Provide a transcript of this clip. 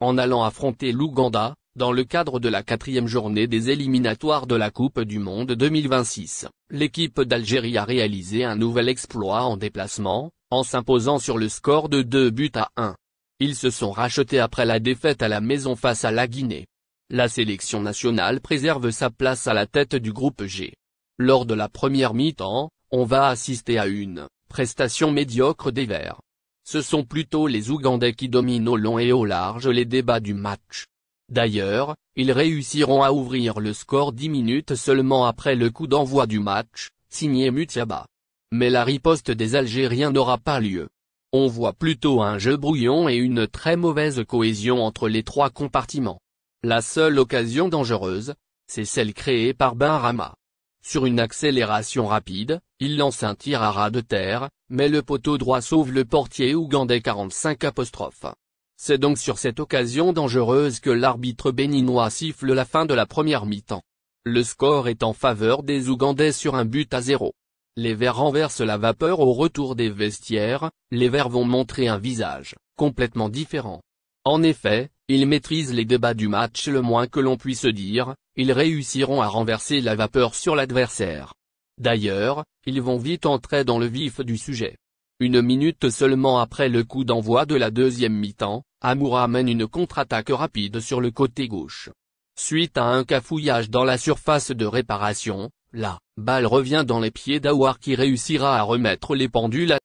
en allant affronter l'Ouganda, dans le cadre de la quatrième journée des éliminatoires de la Coupe du Monde 2026, l'équipe d'Algérie a réalisé un nouvel exploit en déplacement, en s'imposant sur le score de 2 buts à 1. Ils se sont rachetés après la défaite à la maison face à la Guinée. La sélection nationale préserve sa place à la tête du groupe G. Lors de la première mi-temps, on va assister à une prestation médiocre des Verts. Ce sont plutôt les Ougandais qui dominent au long et au large les débats du match. D'ailleurs, ils réussiront à ouvrir le score 10 minutes seulement après le coup d'envoi du match, signé Mutiaba. Mais la riposte des Algériens n'aura pas lieu. On voit plutôt un jeu brouillon et une très mauvaise cohésion entre les trois compartiments. La seule occasion dangereuse, c'est celle créée par Ben Rama. Sur une accélération rapide, il lance un tir à ras de terre, mais le poteau droit sauve le portier ougandais 45 c'est donc sur cette occasion dangereuse que l'arbitre béninois siffle la fin de la première mi-temps. Le score est en faveur des Ougandais sur un but à zéro. Les Verts renversent la vapeur au retour des vestiaires, les Verts vont montrer un visage complètement différent. En effet, ils maîtrisent les débats du match le moins que l'on puisse dire, ils réussiront à renverser la vapeur sur l'adversaire. D'ailleurs, ils vont vite entrer dans le vif du sujet. Une minute seulement après le coup d'envoi de la deuxième mi-temps, Amoura mène une contre-attaque rapide sur le côté gauche. Suite à un cafouillage dans la surface de réparation, la balle revient dans les pieds d'Awar qui réussira à remettre les pendules à